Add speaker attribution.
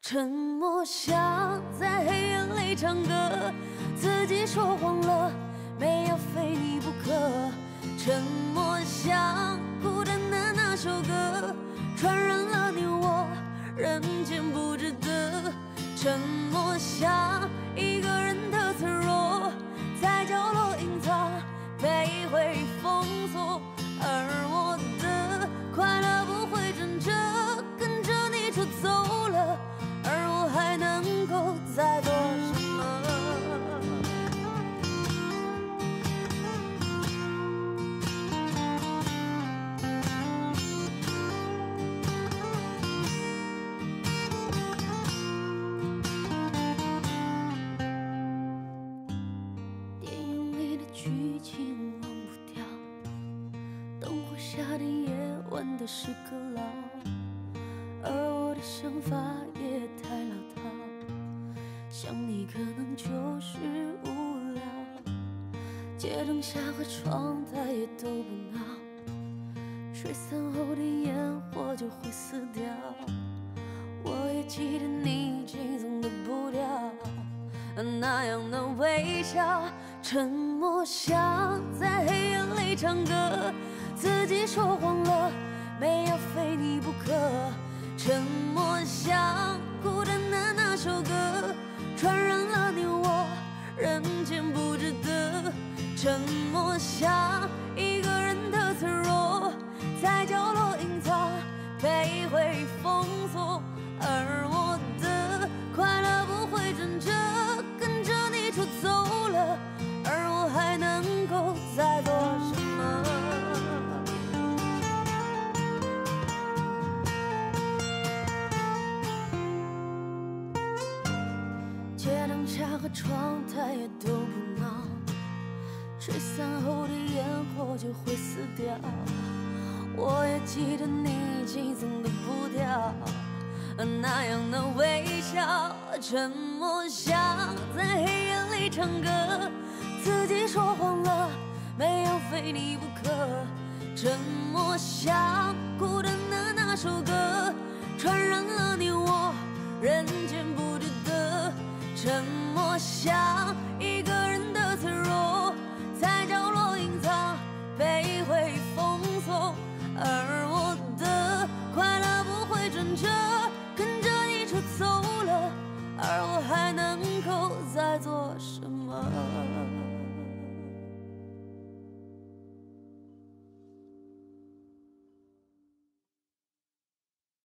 Speaker 1: 沉默像在黑夜里唱歌，自己说谎了，没有非你不可。沉默像孤单的那首歌，传染了你我，人间不值得。沉默像的剧情忘不掉。灯火下的夜晚的时刻牢，而我的想法也太老套。想你可能就是无聊，街灯下和窗台也都不闹，吹散后的烟火就会死掉。我也记得你轻松的步调。那样的微笑，沉默像在黑夜里唱歌，自己说谎了，没有非你不可。沉默像孤单的那首歌，传染了你我，人间不值得。沉默像一街灯下和窗台也都不闹，吹散后的烟火就会死掉。我也记得你轻松的步调。那样的微笑，沉默像在黑夜里唱歌，自己说谎了，没有非你不可。沉默像孤单的那首歌，传染了怎么想一个人的脆弱，在角落隐藏，被回忆封锁。而我的快乐不会转折跟着你出走了，而我还能够再做什么？